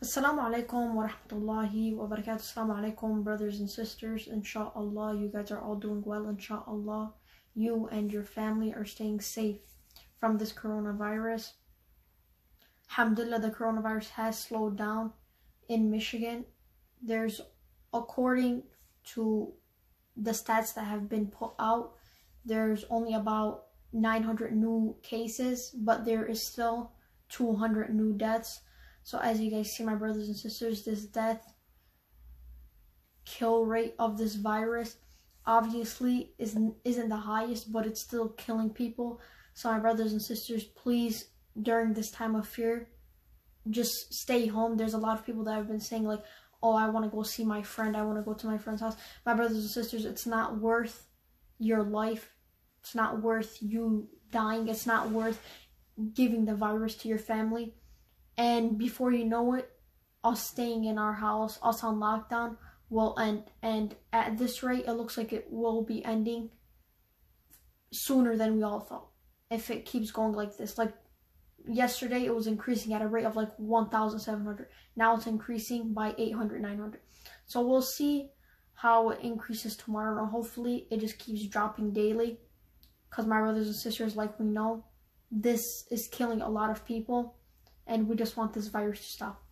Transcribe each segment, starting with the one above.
Assalamu alaikum wa rahmatullahi wa barakatuh. Assalamu alaikum, brothers and sisters. Inshallah, you guys are all doing well. Inshallah, you and your family are staying safe from this coronavirus. Alhamdulillah, the coronavirus has slowed down in Michigan. There's, according to the stats that have been put out, there's only about 900 new cases, but there is still 200 new deaths. So as you guys see, my brothers and sisters, this death kill rate of this virus obviously isn't isn't the highest, but it's still killing people. So my brothers and sisters, please during this time of fear, just stay home. There's a lot of people that have been saying like, "Oh, I want to go see my friend. I want to go to my friend's house." My brothers and sisters, it's not worth your life. It's not worth you dying. It's not worth giving the virus to your family and before you know it, us staying in our house, us on lockdown will end. And at this rate, it looks like it will be ending sooner than we all thought. If it keeps going like this, like yesterday, it was increasing at a rate of like 1,700. Now it's increasing by 800, 900. So we'll see how it increases tomorrow. Hopefully, it just keeps dropping daily. Because my brothers and sisters, like we know, this is killing a lot of people and we just want this virus to stop.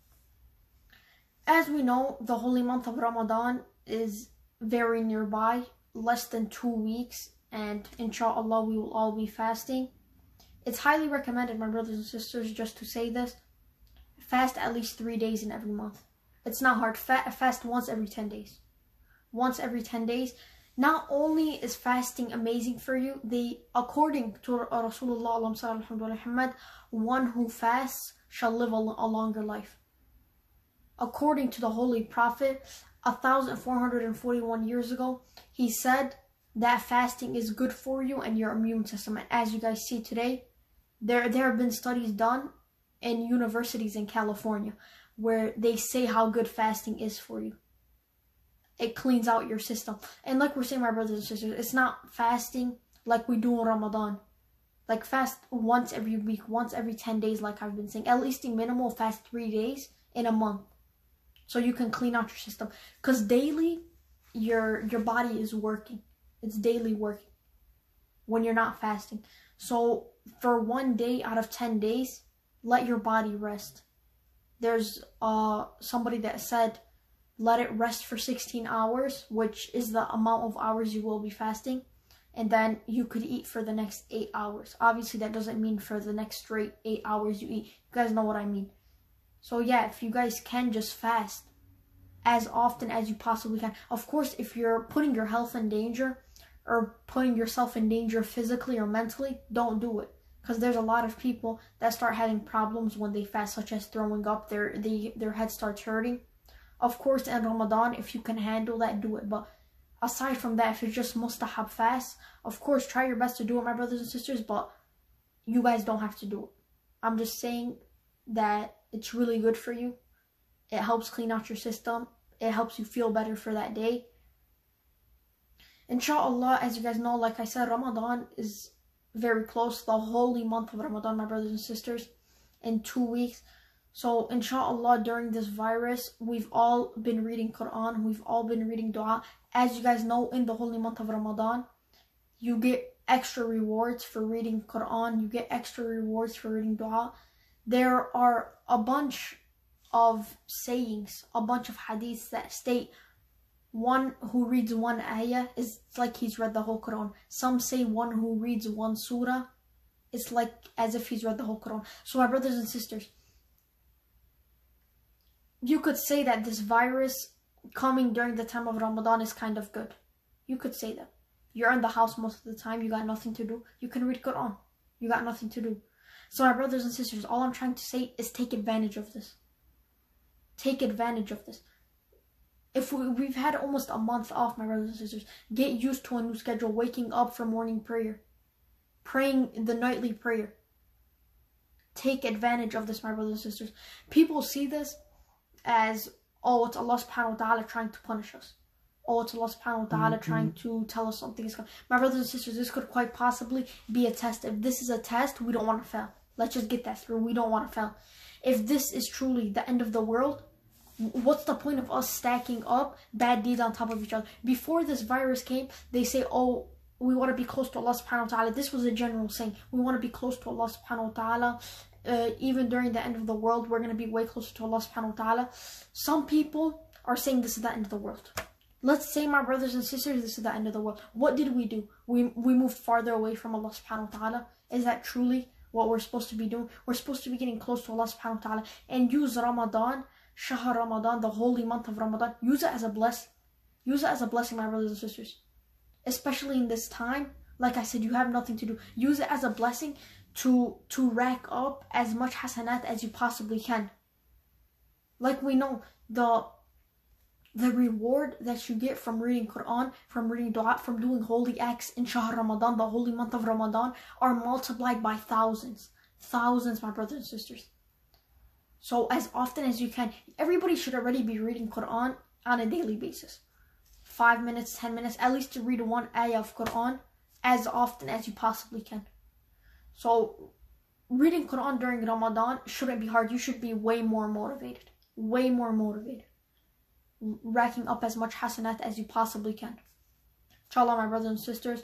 As we know, the holy month of Ramadan is very nearby, less than two weeks, and inshallah we will all be fasting. It's highly recommended, my brothers and sisters, just to say this, fast at least three days in every month. It's not hard. fast once every 10 days. Once every 10 days. Not only is fasting amazing for you, they, according to Rasulullah, one who fasts shall live a, a longer life. According to the Holy Prophet, 1441 years ago, he said that fasting is good for you and your immune system. And as you guys see today, there, there have been studies done in universities in California where they say how good fasting is for you. It cleans out your system. And like we're saying, my brothers and sisters, it's not fasting like we do in Ramadan like fast once every week, once every 10 days, like I've been saying. At least a minimal fast three days in a month. So you can clean out your system. Because daily, your your body is working. It's daily working when you're not fasting. So for one day out of 10 days, let your body rest. There's uh somebody that said let it rest for 16 hours, which is the amount of hours you will be fasting and then you could eat for the next eight hours. Obviously, that doesn't mean for the next straight eight hours you eat. You guys know what I mean. So, yeah, if you guys can just fast as often as you possibly can. Of course, if you're putting your health in danger or putting yourself in danger physically or mentally, don't do it. Because there's a lot of people that start having problems when they fast, such as throwing up, their, they, their head starts hurting. Of course, in Ramadan, if you can handle that, do it. But aside from that, if it's just mustahab fast, of course, try your best to do it, my brothers and sisters, but you guys don't have to do it. I'm just saying that it's really good for you. It helps clean out your system. It helps you feel better for that day. Inshallah, as you guys know, like I said, Ramadan is very close. The holy month of Ramadan, my brothers and sisters, in two weeks. So inshallah during this virus, we've all been reading Quran, we've all been reading dua. As you guys know, in the holy month of Ramadan, you get extra rewards for reading Quran, you get extra rewards for reading dua. There are a bunch of sayings, a bunch of hadiths that state one who reads one ayah is like he's read the whole Quran. Some say one who reads one surah is like as if he's read the whole Quran. So my brothers and sisters, you could say that this virus coming during the time of Ramadan is kind of good. You could say that. You're in the house most of the time, you got nothing to do. You can read Quran. You got nothing to do. So my brothers and sisters, all I'm trying to say is take advantage of this. Take advantage of this. If we, we've had almost a month off, my brothers and sisters, get used to a new schedule, waking up for morning prayer, praying the nightly prayer. Take advantage of this, my brothers and sisters. People see this as, oh, it's Allah subhanahu wa ta'ala trying to punish us. Oh, it's Allah subhanahu wa ta'ala mm-hmm. trying to tell us something is coming. My brothers and sisters, this could quite possibly be a test. If this is a test, we don't want to fail. Let's just get that through. We don't want to fail. If this is truly the end of the world, what's the point of us stacking up bad deeds on top of each other? Before this virus came, they say, oh, we want to be close to Allah subhanahu wa ta'ala. This was a general saying. We want to be close to Allah subhanahu wa ta'ala. Uh, even during the end of the world, we're going to be way closer to Allah subhanahu wa ta'ala. Some people are saying this is the end of the world. Let's say, my brothers and sisters, this is the end of the world. What did we do? We, we moved farther away from Allah subhanahu wa ta'ala. Is that truly what we're supposed to be doing? We're supposed to be getting close to Allah subhanahu wa ta'ala and use Ramadan, Shahr Ramadan, the holy month of Ramadan. Use it as a blessing. Use it as a blessing, my brothers and sisters. Especially in this time, like I said, you have nothing to do. Use it as a blessing to to rack up as much hasanat as you possibly can. Like we know, the the reward that you get from reading Quran, from reading Dua, from doing holy acts in Shahr Ramadan, the holy month of Ramadan, are multiplied by thousands. Thousands, my brothers and sisters. So as often as you can, everybody should already be reading Quran on a daily basis. Five minutes, ten minutes, at least to read one ayah of Quran as often as you possibly can. So reading Quran during Ramadan shouldn't be hard. You should be way more motivated. Way more motivated racking up as much hasanat as you possibly can. Inshallah, my brothers and sisters,